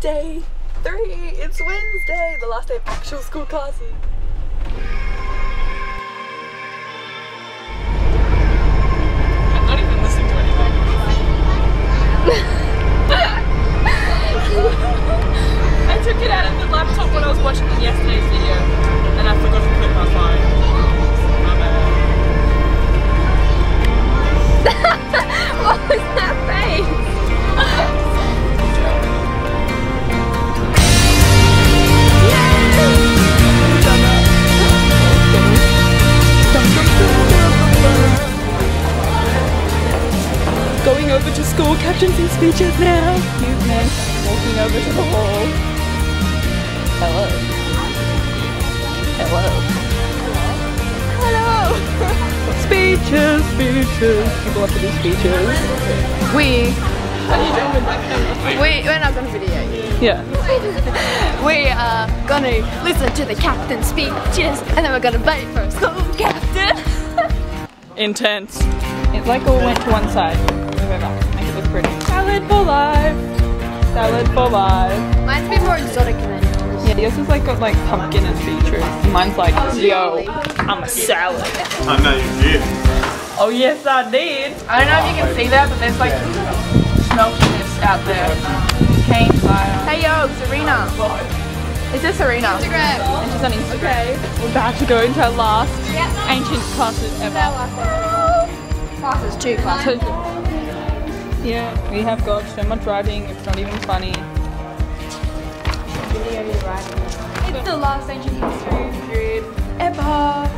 day three. It's Wednesday, the last day of actual school classes. I'm not even listening to anything. I took it out of the laptop when I was watching yesterday's video to school, captions and speeches now. Cute man walking over to the hall. Hello. Hello. Hello. speeches, speeches. People have to do speeches. We. We, we're not gonna video you. Yeah. We are gonna listen to the captain's speeches and then we're gonna vote for a school captain. Intense. It like all went to one side. Move over. Make it look pretty. Salad for life. Salad for life. Mine's a bit more exotic than yours. Yeah, yours is like got like pumpkin and beetroot. Mine's like, oh, yo, I'm a salad. I know you did. Oh yes, I did. I don't know if you can see that, but there's like smokiness out there. Cane fire. Hey yo, Serena. Is this Serena? Instagram. And she's on Instagram. We're about to go into our last ancient classes ever. Classes, two classes. Yeah, we have got so much writing, it's not even funny. It's the last ancient history period ever.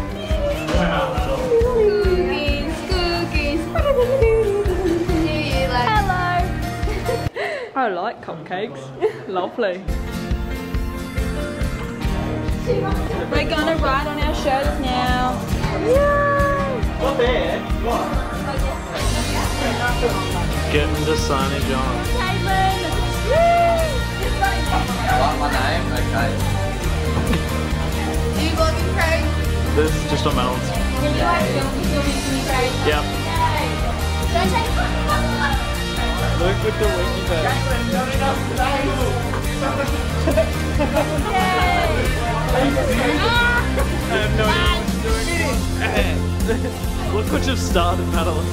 Cookies, cookies. Hello. I like cupcakes. Lovely. We're gonna write on our shirts now. Not there. What? Oh, Getting the signage on. Write my name? Do you log in, Craig? This is just on Melons. Can you like film me, film me? Yep. Look with the winky face. I have no idea what you're doing. Look what you've started, Madeline.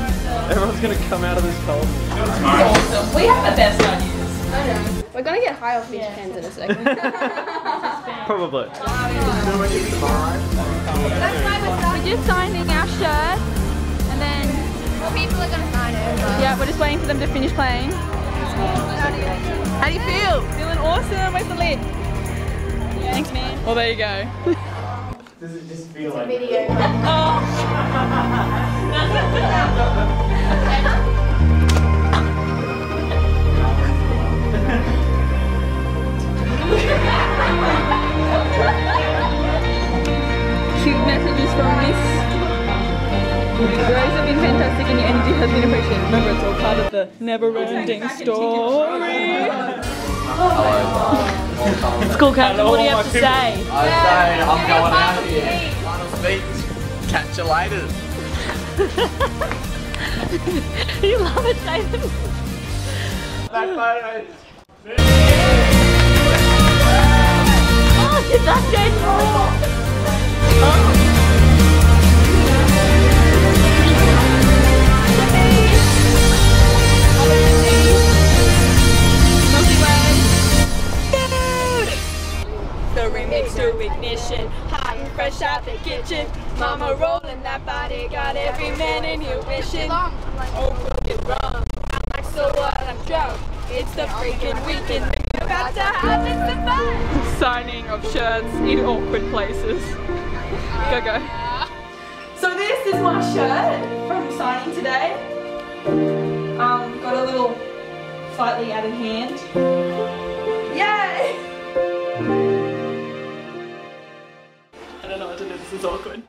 Everyone's gonna come out of this cold. Awesome. We have the best ideas. We're gonna get high off these pens in a second. Probably. We're just signing our shirt and then, People are gonna sign it. yeah, we're just waiting for them to finish playing. How do you feel? Feeling awesome. Where's the lid? Thanks, man. Well, there you go. Does it just feel like Video. Cute You guys have been fantastic and your energy has been appreciated. Remember, it's all part of the never-ending story. School captain, what do you have to say? I say I'm going out here. Final speech. Catch you later. you love it, Nathan. Oh, that photo? Oh, did that change? The remix to ignition, hot and fresh out the kitchen. Mama rolling that body, got every man in here wishing. Oh, get wrong. I'm like, so what? I'm drunk. It's the freaking weekend. We're about to have it some fun. Signing of shirts in awkward places. Go, go. So this is my shirt from signing today. Um, got a little slightly out of hand. is awkward.